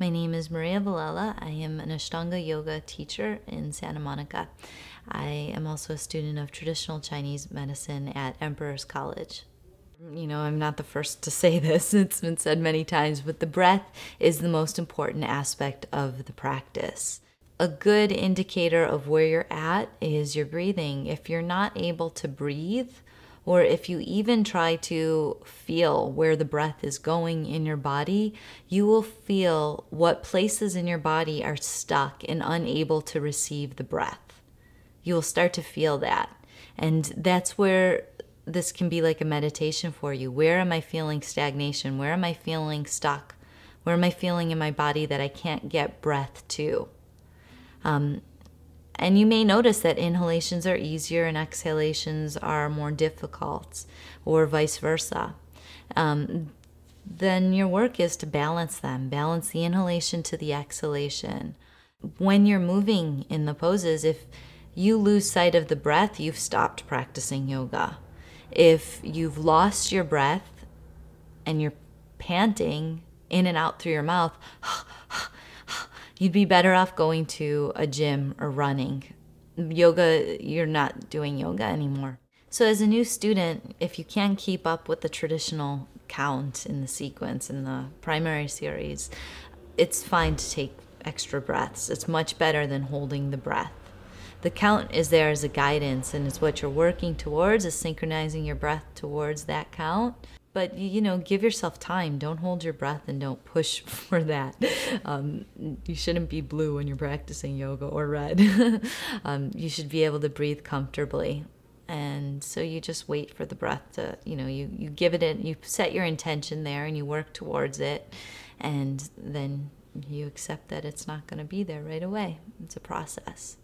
My name is Maria Villella. I am an Ashtanga yoga teacher in Santa Monica. I am also a student of traditional Chinese medicine at Emperor's College. You know, I'm not the first to say this, it's been said many times, but the breath is the most important aspect of the practice. A good indicator of where you're at is your breathing. If you're not able to breathe, or if you even try to feel where the breath is going in your body, you will feel what places in your body are stuck and unable to receive the breath. You will start to feel that. And that's where this can be like a meditation for you. Where am I feeling stagnation? Where am I feeling stuck? Where am I feeling in my body that I can't get breath to? Um, and you may notice that inhalations are easier and exhalations are more difficult, or vice versa. Um, then your work is to balance them, balance the inhalation to the exhalation. When you're moving in the poses, if you lose sight of the breath, you've stopped practicing yoga. If you've lost your breath and you're panting in and out through your mouth, you'd be better off going to a gym or running. Yoga, you're not doing yoga anymore. So, as a new student, if you can't keep up with the traditional count in the sequence in the primary series, it's fine to take extra breaths. It's much better than holding the breath. The count is there as a guidance, and it's what you're working towards is synchronizing your breath towards that count but you know give yourself time. Don't hold your breath and don't push for that. Um, you shouldn't be blue when you're practicing yoga or red. Um, you should be able to breathe comfortably. And so you just wait for the breath to you know you, you give it in you set your intention there and you work towards it. And then you accept that it's not going to be there right away. It's a process